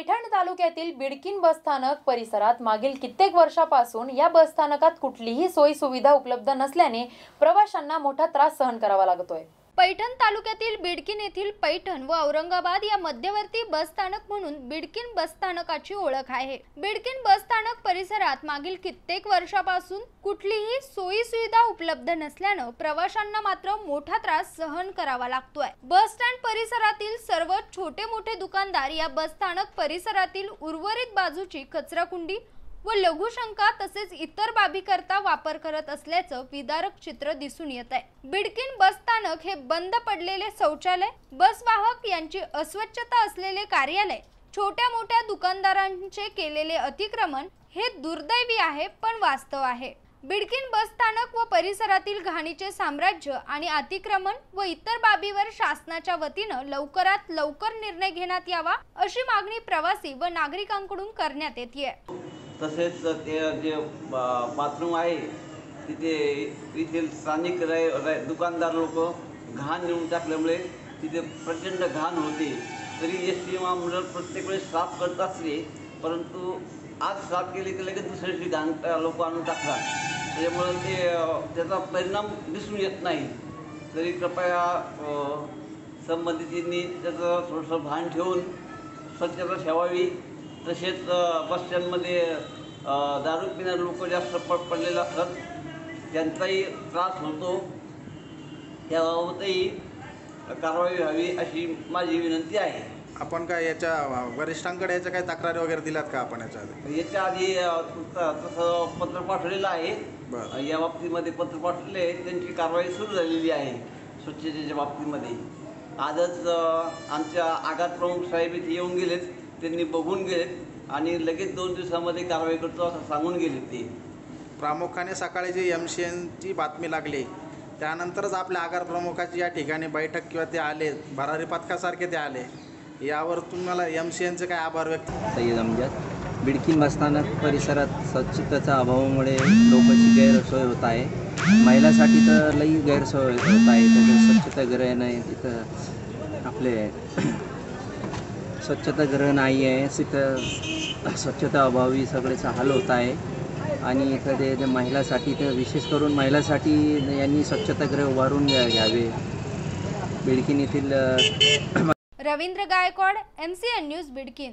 पैठण तालुक्यातील बिडकिन बसस्थानक परिसरात मागील कित्येक वर्षापासून या बसस्थानकात कुठलीही सोयी सुविधा उपलब्ध नसल्याने प्रवाशांना मोठा त्रास सहन करावा लागतोय. पैठण तालुक्यातील बिडकीन येथील पैठण व औरंगाबाद या मध्यवर्ती बसस्थानक म्हणून बिडकिन बसस्थानकाची ओळख आहे. बिडकिन बसस्थानक परिसरात मागील कित्येक वर्षापासून कुठलीही सोयी सुविधा उपलब्ध नसल्यानं प्रवाशांना मात्र मोठा त्रास सहन करावा लागतोय. बस स्टँड परिसरातील सर्व छोटे मोठे दुकानदार या बसस्थानक परिसरातील उर्वरित बाजूची कचराकुंडी व लघुशंका तसेच इतर बाबीकरता वापर करत असल्याचं विदारक चित्र दिसून येत आहे. बिडकीन बस स्थानक हे बंद पडलेले शौचालय बसवाहक यांची अस्वच्छता असलेले कार्यालय छोट्या मोठ्या दुकानदारांचे केलेले अतिक्रमण हे दुर्दैवी आहे पण वास्तव आहे. बिडकीन बस स्थानक व परिसरातील घाणीचे साम्राज्य आणि अतिक्रमण व इतर बाबीवर शासनाच्या वतीनं लवकरात लवकर निर्णय घेण्यात यावा अशी मागणी प्रवासी व नागरिकांकडून करण्यात येते तसेच ते जे बा- बाथरूम आहे तिथे येथील स्थानिक रै रै दुकानदार लोक घाण नेऊन टाकल्यामुळे तिथे प्रचंड घाण होते. तरी एस टी महामंडळ प्रत्येक वेळेस साफ करत असले परंतु आज साफ केले की लगेच दुसऱ्या दिवशी घाण लोक आणून टाकतात. त्याच्यामुळं ते त्याचा परिणाम दिसून येत नाही. तरी कृपया अ, संबंधितांनी त्याचं थोडंसं भान ठेवून स्वच्छता ठेवावी. तसेच बस स्टँडमध्ये दारू पिणारे लोक जास्त पड पडलेले असतात. त्यांचाही त्रास होतो. त्याबाबतही कारवाई व्हावी अशी माझी विनंती आहे. आपण काय याच्या वरिष्ठांकडे याच्या काही तक्रारी वगैरे दिल्यात का आपण याच्या आधी? याच्या आधी तसं पत्र पाठवलेलं आहे. या बाबतीमध्ये पत्र पाठवले. आहे त्यांची कारवाई सुरू झालेली आहे स्वच्छतेच्या बाबतीमध्ये. आजच आमच्या आघात प्रमुख साहेब इथे येऊन गेलेत. त्यांनी बघून गेलेत आणि लगेच दोन दिवसामध्ये कारवाई करतो असं सांगून गेलेत ते. प्रामुख्याने सकाळी जी एम सी एनची बातमी लागली त्यानंतरच आपल्या आगार प्रमुखाची या ठिकाणी बैठक किंवा ते आले भरारी पथकासारखे ते आले. यावर तुम्हाला एम सी एनचे काय आभार व्यक्त सय्यद अमजद. बिडकीन बसस्थानक परिसरात स्वच्छतेच्या अभावामुळे लोकांची गैरसोय होत आहे. महिलासाठी तर लई गैरसोय होत आहे. त्याचं स्वच्छतागृह नाही तिथं आपले स्वच्छतागृह नाही आहे तिथं स्वच्छता अभावी सगळेच हाल होत आहे. आणि इथं ते महिलासाठी तर विशेष करून महिलासाठी यांनी स्वच्छतागृह उभारून घ्या घ्यावे. बिडकीन येथील Ravindra Gaikwad M C N news Bidkin.